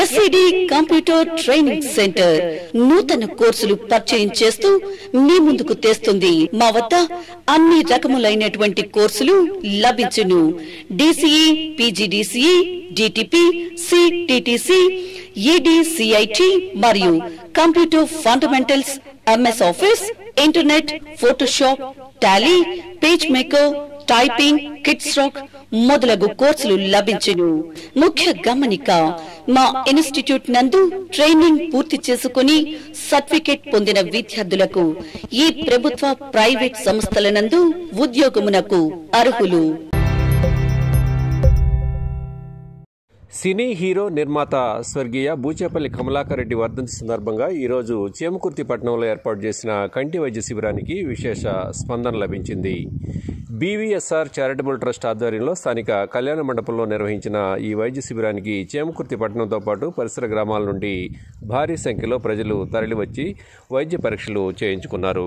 SCD computer training centre నూతన కోర్సులు పరిచయం చేస్తూ మీ ముందుకు తెస్తుంది. మా వద్ద అన్ని రకములైనటువంటి కోర్సులు లభించును. DCE PGDCE DTP CTTC EDCIT మరియు computer fundamentals MS office internet Photoshop Tally page maker typing kids rock మొదలగు కోర్సులు లభించును ముఖ్య గమనిక మా ఇన్స్టిట్యూట్ నందు ట్రైనింగ్ పూర్తి చేసుకుని సర్టిఫికేట్ పొందిన విద్యార్థులకు ఈ ప్రభుత్వ ప్రైవేట్ సంస్థల నందు ఉద్యోగమునకు అర్హులు సినీ హీరో నిర్మాత స్వర్గీయ బూచేపల్లి కమలాకర్ రెడ్డి వర్ధంతి సందర్భంగా ఈరోజు చేమకుర్తి పట్టణంలో ఏర్పాటు చేసిన కంటి వైద్య శిబిరానికి విశేష స్పందన లభించింది. బీవీఎస్ఆర్ చారిటబుల్ ట్రస్ట్ ఆధ్వర్యంలో స్థానిక కళ్యాణ మండపంలో నిర్వహించిన ఈ వైద్య శిబిరానికి చేమకుర్తి పట్టణంతో పాటు పరిసర గ్రామాల నుండి భారీ సంఖ్యలో ప్రజలు తరలివచ్చి వైద్య పరీక్షలు చేయించుకున్నారు.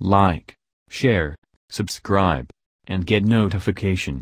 Like, share, subscribe, and get notification.